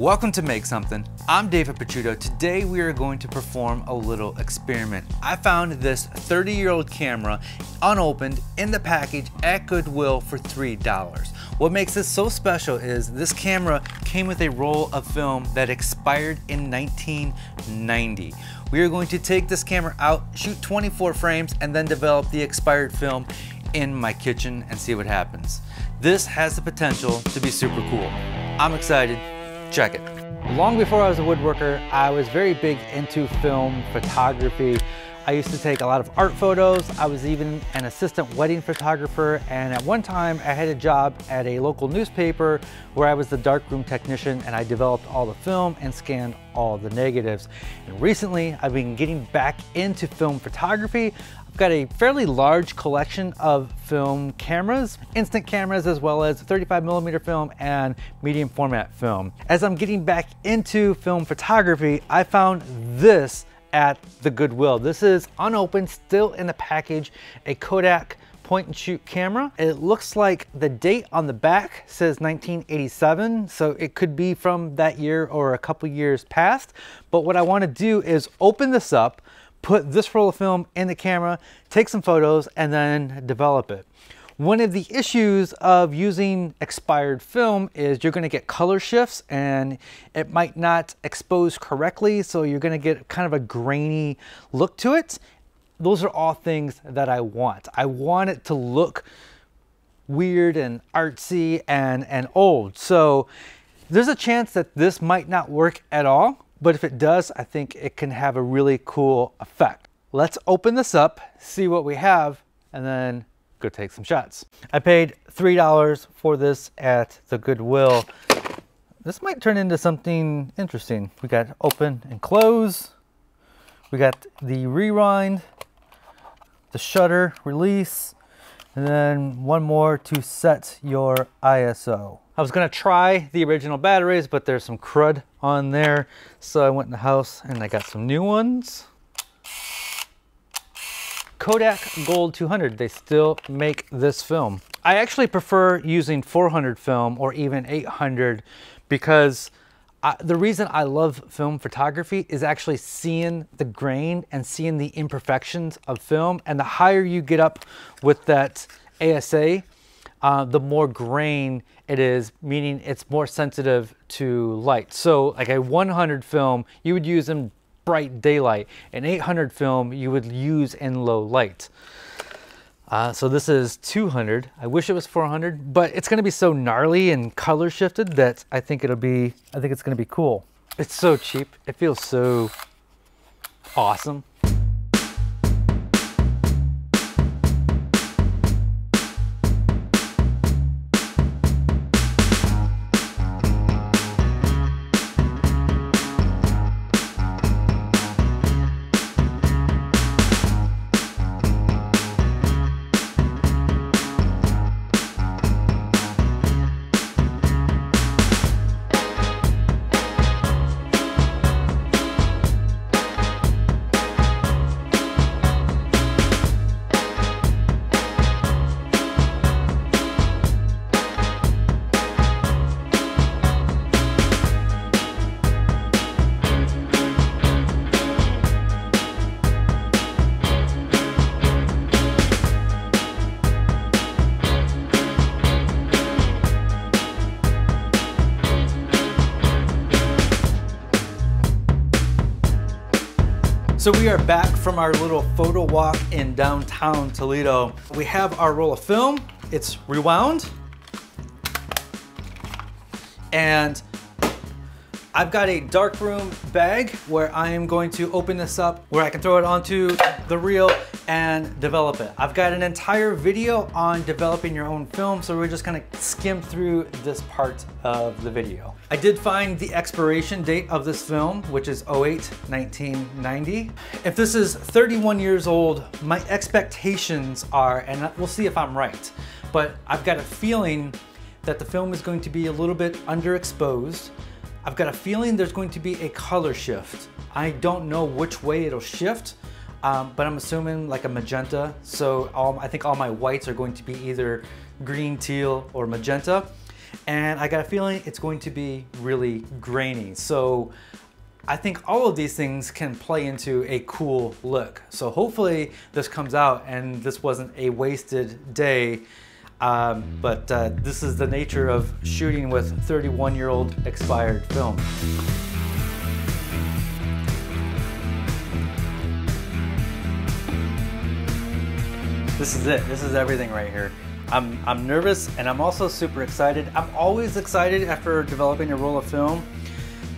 Welcome to Make Something. I'm David Picciuto. Today we are going to perform a little experiment. I found this 30 year old camera unopened in the package at Goodwill for $3. What makes this so special is this camera came with a roll of film that expired in 1990. We are going to take this camera out, shoot 24 frames, and then develop the expired film in my kitchen and see what happens. This has the potential to be super cool. I'm excited. Check it. Long before I was a woodworker, I was very big into film photography. I used to take a lot of art photos. I was even an assistant wedding photographer. And at one time I had a job at a local newspaper where I was the darkroom technician and I developed all the film and scanned all the negatives. And recently I've been getting back into film photography. I've got a fairly large collection of film cameras, instant cameras, as well as 35 millimeter film and medium format film. As I'm getting back into film photography, I found this at the Goodwill. This is unopened, still in the package, a Kodak point and shoot camera. It looks like the date on the back says 1987, so it could be from that year or a couple years past. But what I wanna do is open this up, put this roll of film in the camera, take some photos, and then develop it. One of the issues of using expired film is you're gonna get color shifts and it might not expose correctly, so you're gonna get kind of a grainy look to it. Those are all things that I want. I want it to look weird and artsy and, and old. So there's a chance that this might not work at all, but if it does, I think it can have a really cool effect. Let's open this up, see what we have, and then go take some shots. I paid $3 for this at the Goodwill. This might turn into something interesting. We got open and close. We got the rewind, the shutter release, and then one more to set your ISO. I was gonna try the original batteries, but there's some crud on there. So I went in the house and I got some new ones. Kodak Gold 200, they still make this film. I actually prefer using 400 film or even 800 because I, the reason I love film photography is actually seeing the grain and seeing the imperfections of film. And the higher you get up with that ASA, uh, the more grain it is, meaning it's more sensitive to light. So like a 100 film, you would use in bright daylight. An 800 film, you would use in low light. Uh, so this is 200. I wish it was 400, but it's gonna be so gnarly and color shifted that I think it'll be, I think it's gonna be cool. It's so cheap. It feels so awesome. So we are back from our little photo walk in downtown Toledo. We have our roll of film, it's rewound. And I've got a darkroom bag where I am going to open this up where I can throw it onto the reel and develop it. I've got an entire video on developing your own film, so we're just gonna skim through this part of the video. I did find the expiration date of this film, which is 08 1990. If this is 31 years old, my expectations are, and we'll see if I'm right, but I've got a feeling that the film is going to be a little bit underexposed. I've got a feeling there's going to be a color shift. I don't know which way it'll shift, um, but I'm assuming like a magenta. So all, I think all my whites are going to be either green, teal, or magenta. and I got a feeling it's going to be really grainy. So I think all of these things can play into a cool look. So hopefully this comes out and this wasn't a wasted day. Um, but uh, this is the nature of shooting with 31 year old expired film. This is it. This is everything right here. I'm, I'm nervous and I'm also super excited. I'm always excited after developing a roll of film,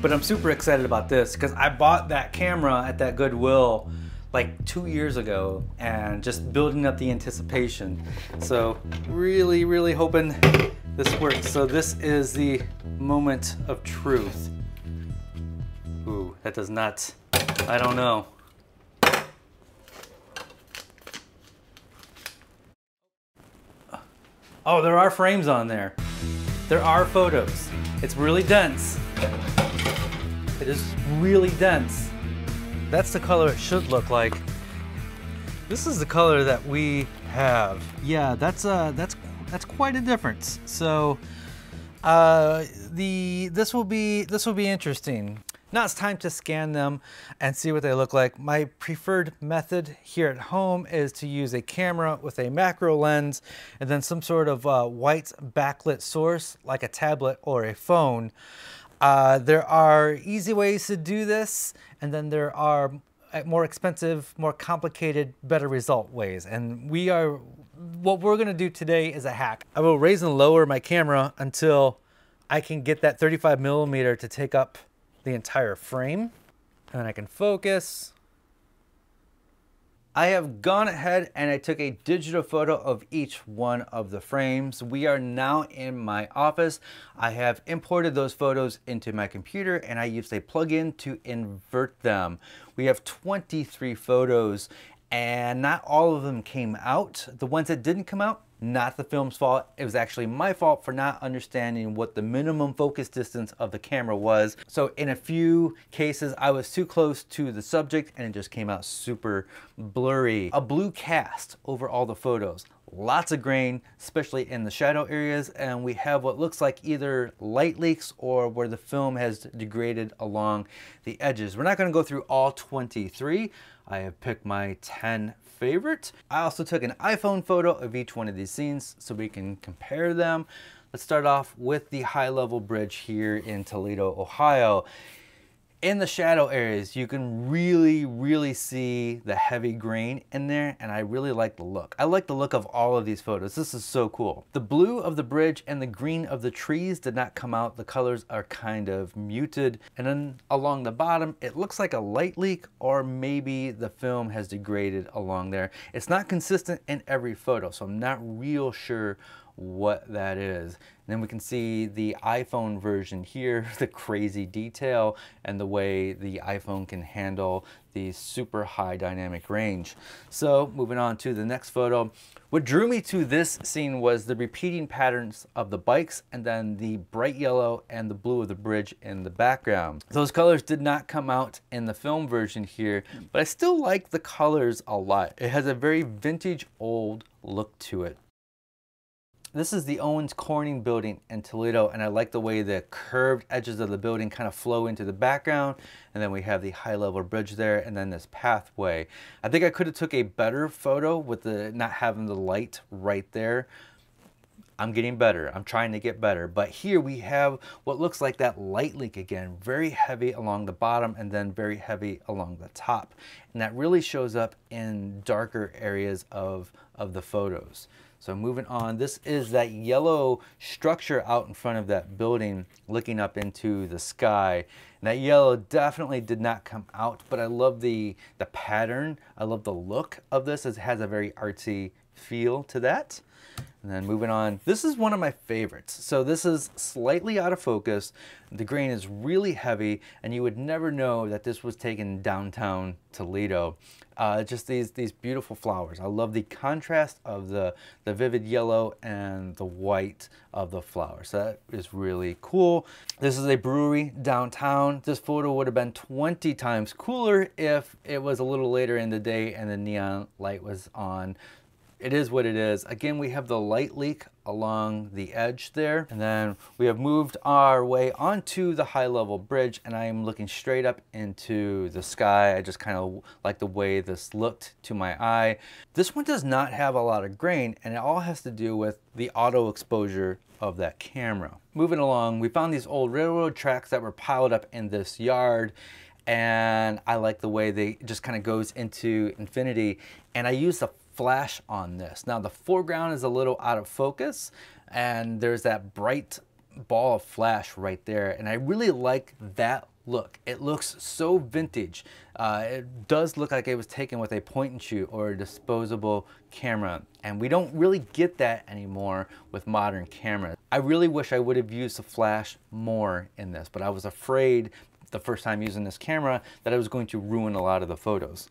but I'm super excited about this because I bought that camera at that Goodwill like two years ago and just building up the anticipation. So really, really hoping this works. So this is the moment of truth. Ooh, that does not, I don't know. Oh, there are frames on there. There are photos. It's really dense. It is really dense. That's the color it should look like. This is the color that we have. Yeah, that's uh, that's that's quite a difference. So, uh, the this will be this will be interesting. Now it's time to scan them and see what they look like. My preferred method here at home is to use a camera with a macro lens and then some sort of uh, white backlit source like a tablet or a phone. Uh, there are easy ways to do this and then there are more expensive, more complicated, better result ways. And we are, what we're gonna do today is a hack. I will raise and lower my camera until I can get that 35 millimeter to take up the entire frame and I can focus. I have gone ahead and I took a digital photo of each one of the frames. We are now in my office. I have imported those photos into my computer and I used a plugin to invert them. We have 23 photos and not all of them came out. The ones that didn't come out, not the film's fault. It was actually my fault for not understanding what the minimum focus distance of the camera was. So in a few cases, I was too close to the subject and it just came out super blurry. A blue cast over all the photos. Lots of grain, especially in the shadow areas, and we have what looks like either light leaks or where the film has degraded along the edges. We're not gonna go through all 23. I have picked my 10 favorite. I also took an iPhone photo of each one of these scenes so we can compare them. Let's start off with the high level bridge here in Toledo, Ohio in the shadow areas, you can really, really see the heavy grain in there, and I really like the look. I like the look of all of these photos. This is so cool. The blue of the bridge and the green of the trees did not come out. The colors are kind of muted. And then along the bottom, it looks like a light leak, or maybe the film has degraded along there. It's not consistent in every photo, so I'm not real sure what that is. And then we can see the iPhone version here, the crazy detail and the way the iPhone can handle the super high dynamic range. So moving on to the next photo. What drew me to this scene was the repeating patterns of the bikes and then the bright yellow and the blue of the bridge in the background. Those colors did not come out in the film version here, but I still like the colors a lot. It has a very vintage old look to it. This is the Owens Corning building in Toledo, and I like the way the curved edges of the building kind of flow into the background. And then we have the high level bridge there, and then this pathway. I think I could have took a better photo with the not having the light right there. I'm getting better. I'm trying to get better. But here we have what looks like that light leak again, very heavy along the bottom and then very heavy along the top. And that really shows up in darker areas of, of the photos. So moving on, this is that yellow structure out in front of that building looking up into the sky. And that yellow definitely did not come out, but I love the, the pattern. I love the look of this. It has a very artsy feel to that. And then moving on, this is one of my favorites. So this is slightly out of focus. The grain is really heavy and you would never know that this was taken downtown Toledo. Uh, just these, these beautiful flowers. I love the contrast of the, the vivid yellow and the white of the flowers. So that is really cool. This is a brewery downtown. This photo would have been 20 times cooler if it was a little later in the day and the neon light was on it is what it is. Again, we have the light leak along the edge there. And then we have moved our way onto the high level bridge and I am looking straight up into the sky. I just kind of like the way this looked to my eye. This one does not have a lot of grain and it all has to do with the auto exposure of that camera. Moving along, we found these old railroad tracks that were piled up in this yard and I like the way they just kind of goes into infinity and I use the flash on this. Now the foreground is a little out of focus and there's that bright ball of flash right there and I really like that look. It looks so vintage. Uh, it does look like it was taken with a point and shoot or a disposable camera and we don't really get that anymore with modern cameras. I really wish I would have used the flash more in this but I was afraid the first time using this camera that I was going to ruin a lot of the photos.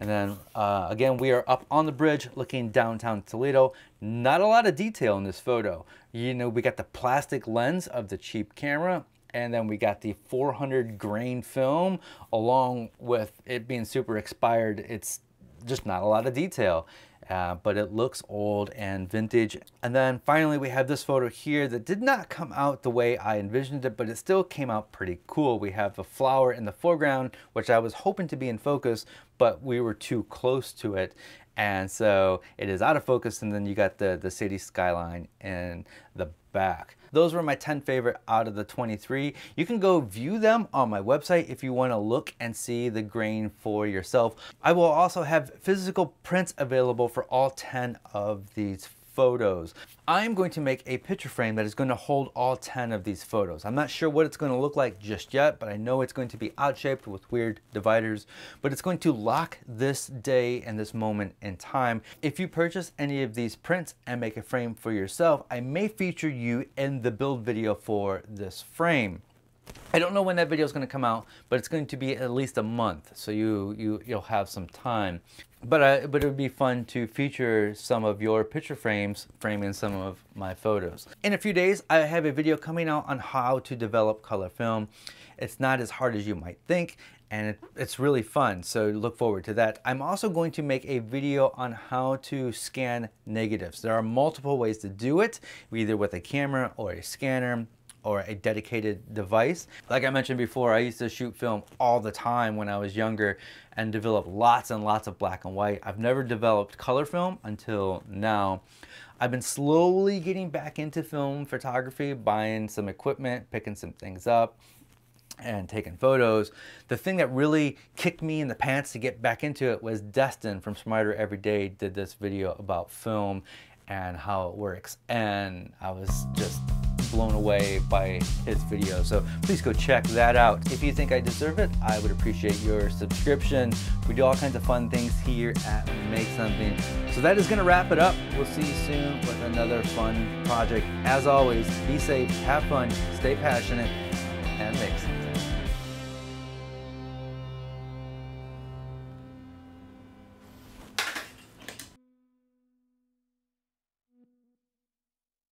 And then uh, again, we are up on the bridge looking downtown Toledo. Not a lot of detail in this photo. You know, we got the plastic lens of the cheap camera and then we got the 400 grain film along with it being super expired. It's just not a lot of detail. Uh, but it looks old and vintage. And then finally we have this photo here that did not come out the way I envisioned it, but it still came out pretty cool. We have a flower in the foreground, which I was hoping to be in focus, but we were too close to it. And so it is out of focus and then you got the, the city skyline in the back. Those were my 10 favorite out of the 23. You can go view them on my website if you want to look and see the grain for yourself. I will also have physical prints available for all 10 of these photos. I'm going to make a picture frame that is going to hold all 10 of these photos. I'm not sure what it's going to look like just yet, but I know it's going to be out-shaped with weird dividers, but it's going to lock this day and this moment in time. If you purchase any of these prints and make a frame for yourself, I may feature you in the build video for this frame. I don't know when that video is going to come out, but it's going to be at least a month, so you, you, you'll have some time. But, uh, but it would be fun to feature some of your picture frames framing some of my photos. In a few days, I have a video coming out on how to develop color film. It's not as hard as you might think, and it, it's really fun, so look forward to that. I'm also going to make a video on how to scan negatives. There are multiple ways to do it, either with a camera or a scanner or a dedicated device. Like I mentioned before, I used to shoot film all the time when I was younger and develop lots and lots of black and white. I've never developed color film until now. I've been slowly getting back into film photography, buying some equipment, picking some things up, and taking photos. The thing that really kicked me in the pants to get back into it was Destin from Smarter Every Day did this video about film and how it works. And I was just blown away by his video. So please go check that out. If you think I deserve it, I would appreciate your subscription. We do all kinds of fun things here at Make Something. So that is going to wrap it up. We'll see you soon with another fun project. As always, be safe, have fun, stay passionate, and make something.